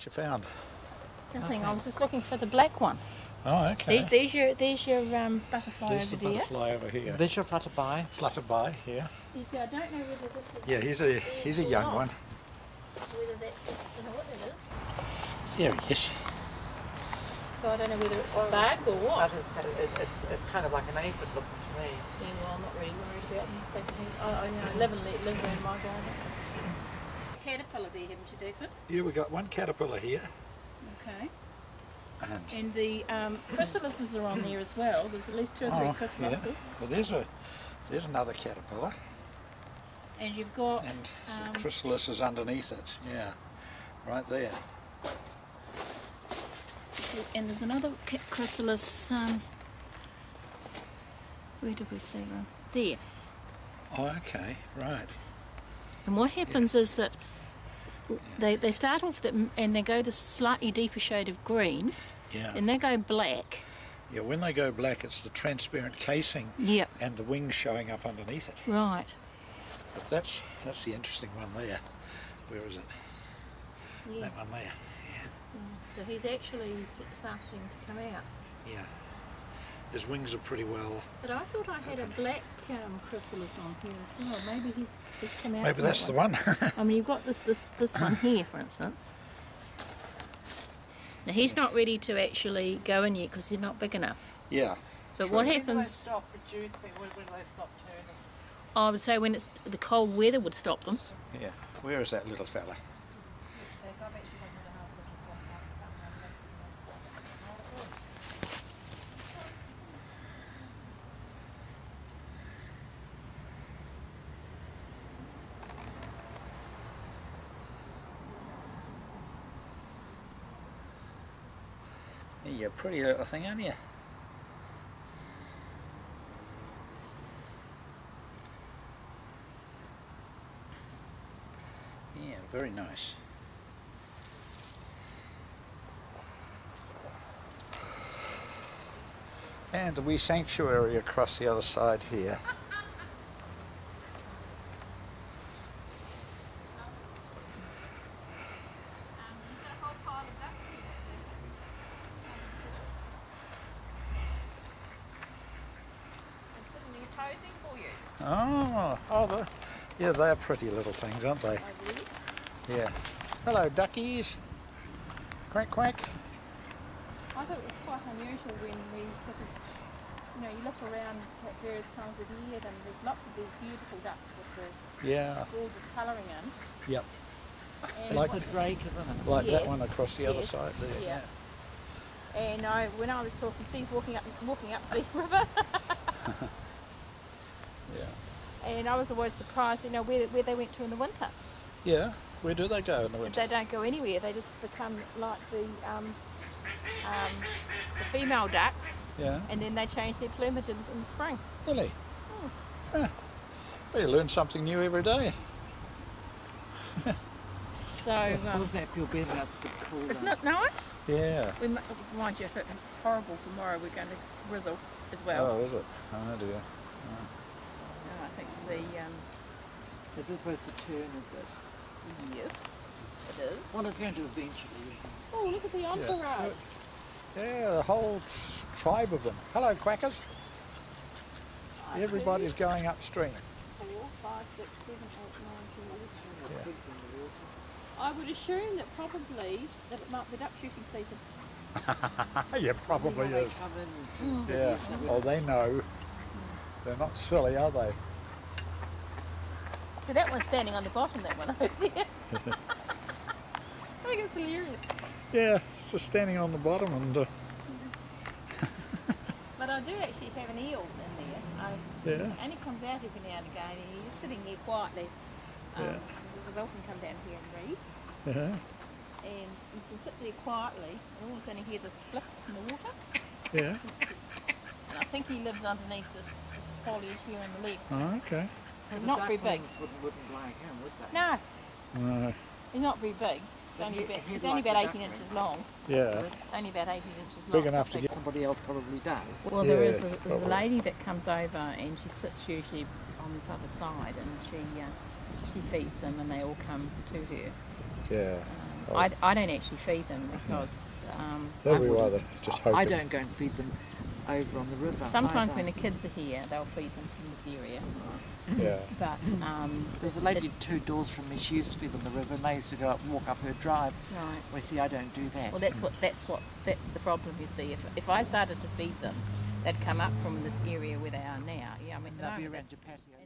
What you found? Nothing. I was just looking for the black one. Oh, okay. There's, there's your, there's your um, butterfly There's over the there. butterfly over here. There's your flutterby. Flutterby here. You see, I don't know whether this is. Yeah, he's a he's a young one. Whether that's just, you know what it is. There he is. So I don't know whether it's a bug or what. It's, it's, it's kind of like an aphid looking to me. Yeah, well, I'm not really worried about them. They can, I, I you know, live and let live in my garden. Caterpillar there, haven't you, David? Yeah, we've got one caterpillar here. Okay. And And the um, chrysalises are on there as well. There's at least two or three oh, chrysalises. yeah. Well, there's a there's another caterpillar, And you've got and um, the chrysalis is underneath it. Yeah, right there. and there's another chrysalis. Um, where did we see one? There. Oh, okay, right. And what happens is that they, they start off that, and they go the slightly deeper shade of green, Yeah. and they go black. yeah. When they go black, it's the transparent casing Yep. and the wings showing up underneath it. Right. But that's that's the interesting one there. Where is it? Yeah. That one there. Yeah. Mm, so he's actually starting to come out. Yeah. His wings are pretty well. But I thought I had a black um, chrysalis on here as well. Maybe he's, he's come out. Maybe that's that the one. I mean, you've got this this this one here, for instance. Now he's not ready to actually go in yet because he's not big enough. yeah. So True. what When happens? stop producing? When, when do they stop turning? I would say when it's the cold weather would stop them. Yeah. Where is that little fella? You're a pretty little thing, aren't you? Yeah, very nice. And a wee sanctuary across the other side here. Oh, oh, the, yeah, they're pretty little things, aren't they? Yeah. Hello, duckies. Quack, quack. I thought it was quite unusual when we sort of, you know, you look around at various times of the year and there's lots of these beautiful ducks with the Yeah. gorgeous colouring in. Yep. And Like The drake, isn't it? Like Yes. that one across the other side there. Yeah. And I, when I was talking, see, he's walking up, walking up the river, Yeah. and I was always surprised, you know, where, where they went to in the winter. Yeah. Where do they go in the winter? they don't go anywhere. They just become like the um, um, the female ducks, Yeah. and then they change their plumage in, in the spring. Really? Hmm. Huh. Well, you learn something new every day. So um, Doesn't that feel better? That's a bit cool. it's though. not nice. Yeah. We mu- mind you, if it's horrible tomorrow, we're going to drizzle as well. Oh, is it? Oh dear. And I think the um, Is this supposed to turn, is it? yes, it is. Well, it's going to eventually. Oh, look at the entourage. Yeah, the whole tribe of them. Hello, quackers. See, everybody's going upstream. Four, five, six, seven, eight, nine, ten, eleven. Yeah. Big from the water. I would assume that probably that it might be duck shooting season. yeah, probably is. come in to Yeah. Oh, they know. They're not silly, are they? So that one's standing on the bottom, that one over there. I think it's hilarious. Yeah, it's just standing on the bottom and uh, But I do actually have an eel in there. I, Yeah. And he comes out every now and again and he's sitting there quietly. Um, Yeah. Because I often come down here and read. yeah, And you can sit there quietly and all of a sudden you hear this flip in the water. yeah. And I think he lives underneath this, this foliage here on the left. Oh, okay. So the not very big. ducklings Wouldn't, wouldn't like him, would they? No, No, he's not very big. He's But only about, he'd he's like only about 18 duckling. inches long. yeah. Only about 18 inches long. Big enough to something. get- Somebody else probably does. Well, there is Yeah, a, there's a probably. lady that comes over and she sits usually on this other side and she uh, she feeds them and they all come to her. Yeah. Um, I, I don't actually feed them because um, That'll I be why wouldn't. they're just hoping. I don't go and feed them over on the river. sometimes either. when the kids are here, they'll feed them from this area. Yeah. But um, There's a lady two doors from me. She used to feed them the river, and they used to go up, walk up her drive. right. Well, see, I don't do that. Well, that's what that's what that's the problem. You see, if if I started to feed them, they'd come up from this area where they are now. Yeah, I mean, they'd be moment around your patio.